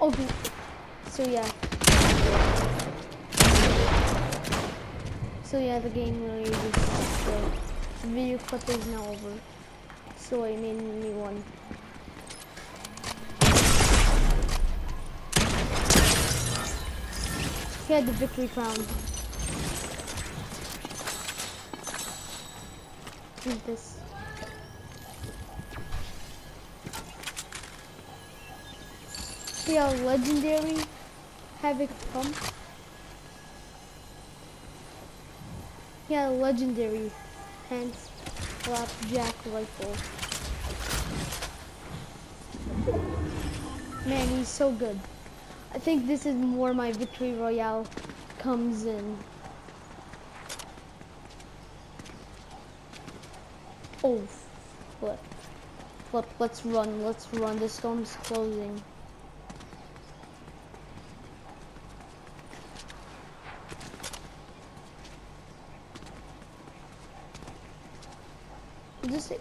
Oh, okay. So yeah. So yeah, the game really just the video clip is now over. So I made a new one. He had the victory crown. Use this. See how legendary Havoc pump? Yeah, legendary hands flapjack rifle. Man, he's so good. I think this is where my victory royale comes in. Oh, flip. Flip, let's run, let's run. The storm's closing. Just,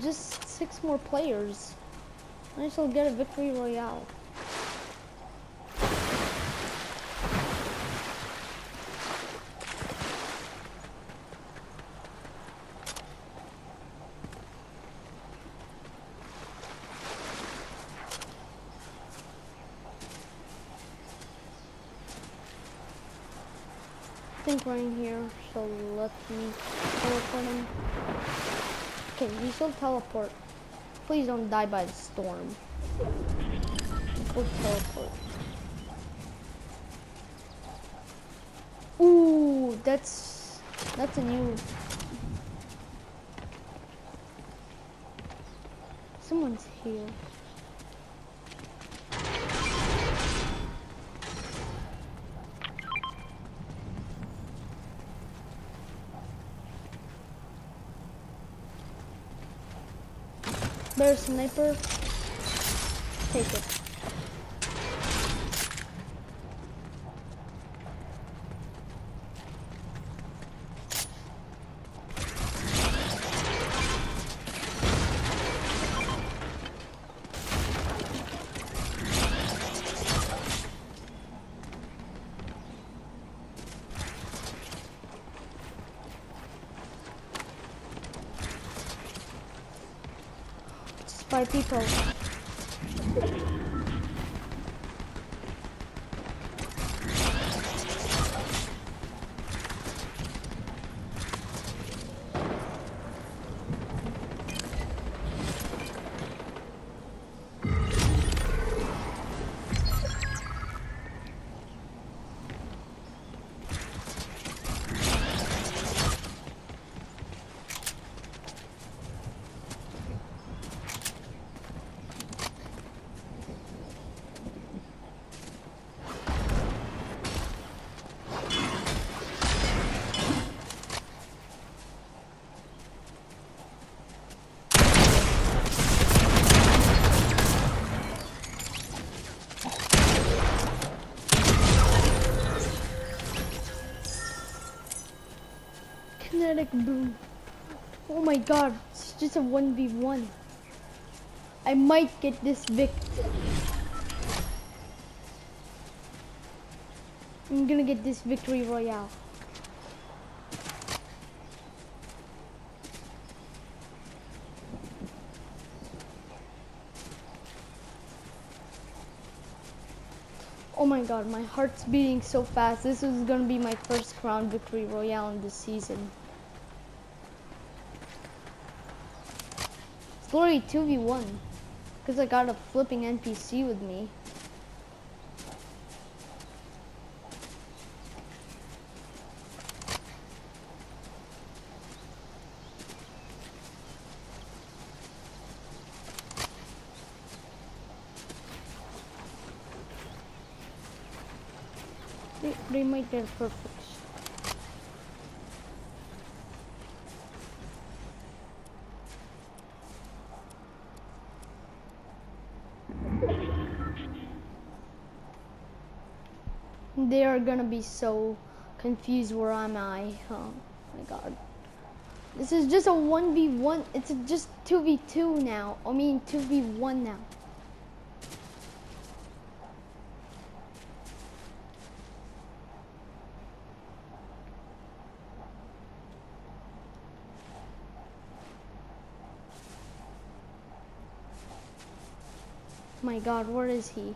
just six more players. I shall get a victory royale. I think we're in here, so let me teleport him. Okay, we shall teleport. Please don't die by the storm. We'll teleport. Ooh, that's that's a new. Someone's here. There's sniper. Take it. It's by people. Boom. Oh my god, it's just a 1v1. I might get this vic. I'm gonna get this victory royale. Oh my god, my heart's beating so fast. This is gonna be my first crown victory royale in this season. Literally 2v1. Because I got a flipping NPC with me. They, they might get perfect. They are gonna be so confused where am I. Oh my god. This is just a 1v1. It's just 2v2 now. I mean 2v1 now. My god, where is he?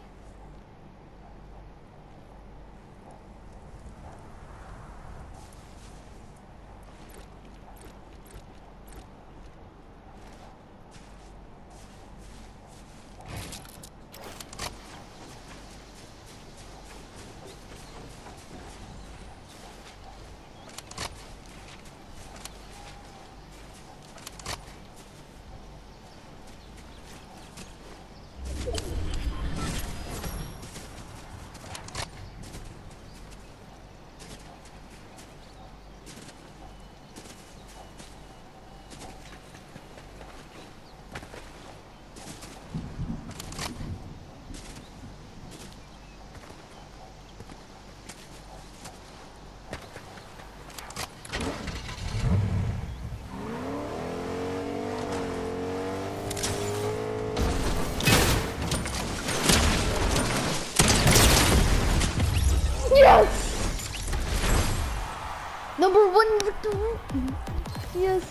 Yes! Number one victory. Mm-hmm. Yes.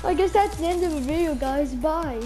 I guess that's the end of the video, guys. Bye.